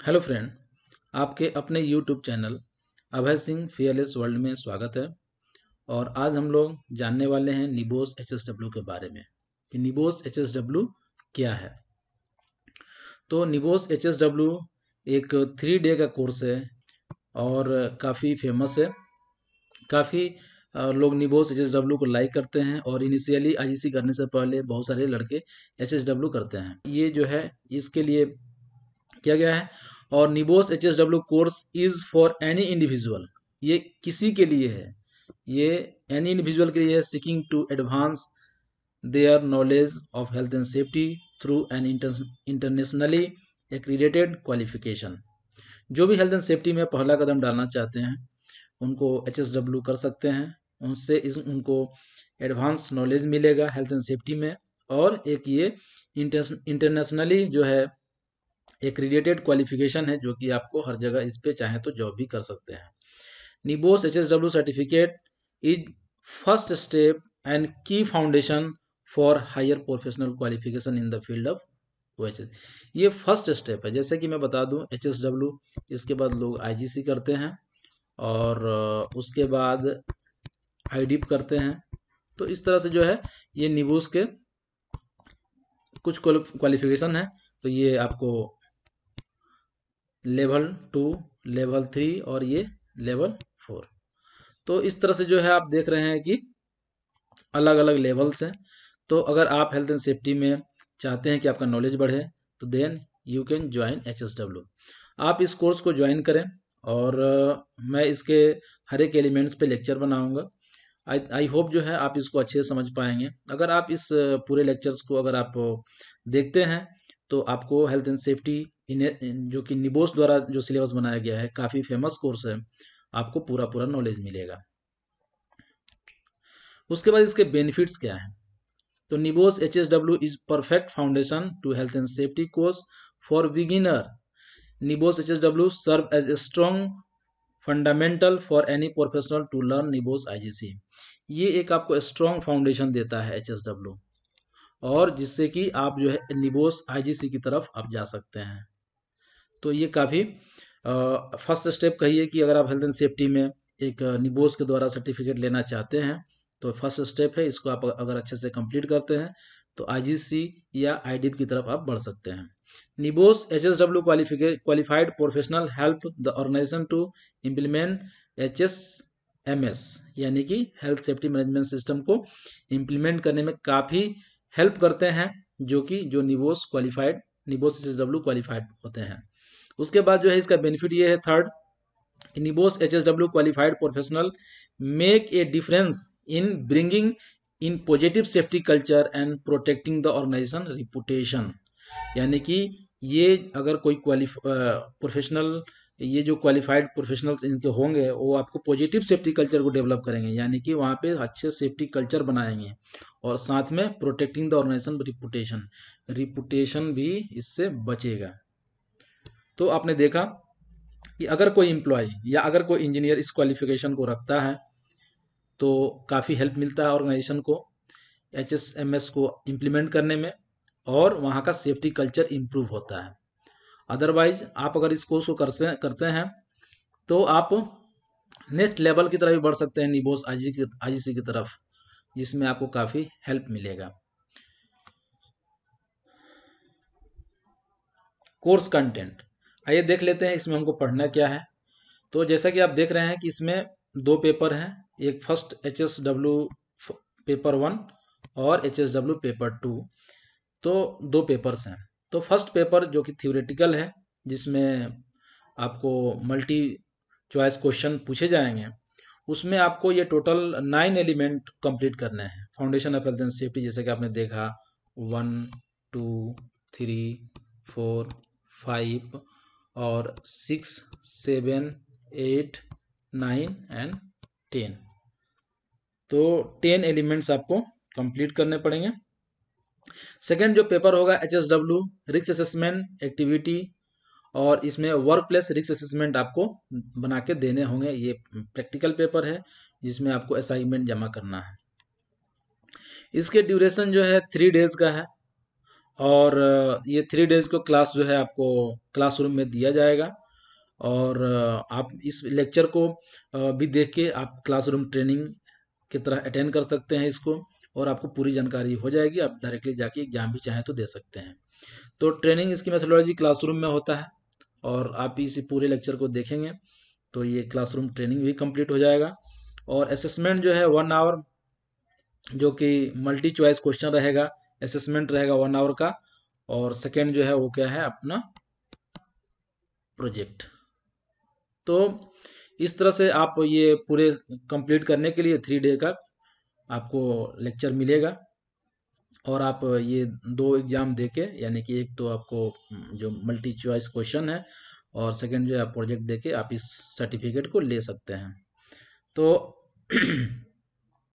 Hello friend, आपके अपने YouTube channel Abhay Singh fearless world में स्वागत है और आज हम लोग जानने वाले हैं निबोस एचएसडब्ल्यू के बारे में कि निबोस एचएसडब्ल्यू क्या है। तो निबोस एच एक थ्री डे का कोर्स है और काफ़ी फ़ेमस है। काफ़ी लोग निबोस एचएसडब्ल्यू को लाइक करते हैं और इनिशियली आई करने से पहले बहुत सारे लड़के एच करते हैं। ये जो है, इसके लिए किया गया है और NEBOSH H S W course is for any individual ये किसी के लिए है। ये एनी इंडिविजुअल के लिए है seeking to advance their knowledge of health and safety through an internationally accredited qualification जो भी हेल्थ एंड सेफ्टी में पहला कदम डालना चाहते हैं, उनको एच एस डब्ल्यू कर सकते हैं। उनसे इस, उनको एडवांस नॉलेज मिलेगा हेल्थ एंड सेफ्टी में। और एक ये इंटरनेशनली जो है एक रिलेटेड क्वालिफिकेशन है जो कि आपको हर जगह इस पे चाहे तो जॉब भी कर सकते हैं। NEBOSH H S W certificate is first step and key foundation for higher professional qualification in the field of ये फ़र्स्ट स्टेप है। जैसे कि मैं बता दूँ एच एस डब्ल्यू इसके बाद लोग आई जी सी करते हैं और उसके बाद आई डिप करते हैं। तो इस तरह से जो है, ये निबूस के कुछ क्वालिफिकेशन है। तो ये आपको लेवल टू, लेवल थ्री और ये लेवल फोर। तो इस तरह से जो है आप देख रहे हैं कि अलग अलग लेवल्स हैं। तो अगर आप हेल्थ एंड सेफ्टी में चाहते हैं कि आपका नॉलेज बढ़े तो then you can join H आप इस कोर्स को ज्वाइन करें और मैं इसके हर एक एलिमेंट्स पे लेक्चर बनाऊँगा। आई आई होप जो है आप इसको अच्छे से समझ पाएँगे। अगर आप इस पूरे लेक्चर्स को अगर आप देखते हैं तो आपको हेल्थ एंड सेफ्टी जो कि निबोस द्वारा जो सिलेबस बनाया गया है, काफ़ी फ़ेमस कोर्स है, आपको पूरा पूरा नॉलेज मिलेगा। उसके बाद इसके बेनिफिट्स क्या हैं? तो NEBOSH H S W is perfect foundation to health and safety course for beginner NEBOSH H S W serve as a strong fundamental for any professional to learn NEBOSH IGC ये एक आपको strong foundation देता है H S W और जिससे कि आप जो है निबोस आईजीसी की तरफ़ आप जा सकते हैं। तो ये काफ़ी फ़र्स्ट स्टेप कहिए कि अगर आप हेल्थ एंड सेफ्टी में एक निबोस के द्वारा सर्टिफिकेट लेना चाहते हैं तो फ़र्स्ट स्टेप है, इसको आप अगर अच्छे से कंप्लीट करते हैं तो आईजीसी या आई की तरफ़ आप बढ़ सकते हैं। NEBOSH H S W qualified professional help the organisation to implement H S M S यानी कि हेल्थ सेफ्टी मैनेजमेंट सिस्टम को इम्प्लीमेंट करने में काफ़ी हेल्प करते हैं, जो कि, जो NEBOSH qualified NEBOSH H W qualified होते हैं। उसके बाद जो है इसका बेनिफिट ये है third NEBOSH H S W qualified professional make a difference in bringing in positive safety culture and protecting the organisation reputation यानी कि ये अगर कोई क्वालिफ प्रोफेशनल ये जो क्वालिफाइड प्रोफेशनल्स इनके होंगे, वो आपको पॉजिटिव सेफ्टी कल्चर को डेवलप करेंगे, यानी कि वहाँ पे अच्छे सेफ्टी कल्चर बनाएँगे। और साथ में protecting the organisation reputation reputation भी इससे बचेगा। तो आपने देखा कि अगर कोई एम्प्लॉय या अगर कोई इंजीनियर इस क्वालिफिकेशन को रखता है तो काफ़ी हेल्प मिलता है ऑर्गेनाइजेशन को एच एस एम एस को इम्प्लीमेंट करने में, और वहाँ का सेफ्टी कल्चर इम्प्रूव होता है। अदरवाइज़ आप अगर इस कोर्स को कर से करते हैं तो आप नेक्स्ट लेवल की तरफ़ भी बढ़ सकते हैं निबोस आई की आई की तरफ़, जिसमें आपको काफ़ी हेल्प मिलेगा। कोर्स कंटेंट आइए देख लेते हैं, इसमें हमको पढ़ना क्या है। तो जैसा कि आप देख रहे हैं कि इसमें दो पेपर हैं, एक first H S W paper one और H S W paper two तो दो पेपर्स हैं। तो फ़र्स्ट पेपर जो कि थ्योरेटिकल है, जिसमें आपको मल्टी चॉइस क्वेश्चन पूछे जाएँगे, उसमें आपको ये टोटल नाइन एलिमेंट कंप्लीट करने हैं। Foundation of health and safety जैसे कि आपने देखा one two three four five और six seven eight nine and ten तो टेन एलिमेंट्स आपको कंप्लीट करने पड़ेंगे। सेकेंड जो पेपर होगा एच एस डब्ल्यू रिक्स असेसमेंट एक्टिविटी और इसमें वर्क प्लेस रिक्स असेसमेंट आपको बना के देने होंगे। ये प्रैक्टिकल पेपर है, जिसमें आपको असाइनमेंट जमा करना है। इसके ड्यूरेशन जो है थ्री डेज़ का है, और ये थ्री डेज़ को क्लास जो है आपको क्लासरूम में दिया जाएगा। और आप इस लेक्चर को भी देख के आप क्लासरूम ट्रेनिंग की तरह अटेंड कर सकते हैं इसको। और आपको पूरी जानकारी हो जाएगी, आप डायरेक्टली जाके एग्ज़ाम भी चाहें तो दे सकते हैं। तो ट्रेनिंग इसकी मेथोडोलॉजी क्लासरूम में होता है और आप इसी पूरे लेक्चर को देखेंगे तो ये क्लासरूम ट्रेनिंग भी कंप्लीट हो जाएगा। और असेसमेंट जो है वन आवर जो कि मल्टी चॉइस क्वेश्चन रहेगा असेसमेंट रहेगा वन आवर का और सेकेंड जो है वो क्या है अपना प्रोजेक्ट तो इस तरह से आप ये पूरे कंप्लीट करने के लिए थ्री डे का आपको लेक्चर मिलेगा। और आप ये दो एग्ज़ाम दे के यानी कि एक तो आपको जो मल्टी चॉइस क्वेश्चन है, और सेकेंड जो है प्रोजेक्ट दे के आप इस सर्टिफिकेट को ले सकते हैं। तो